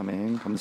아멘. 감사.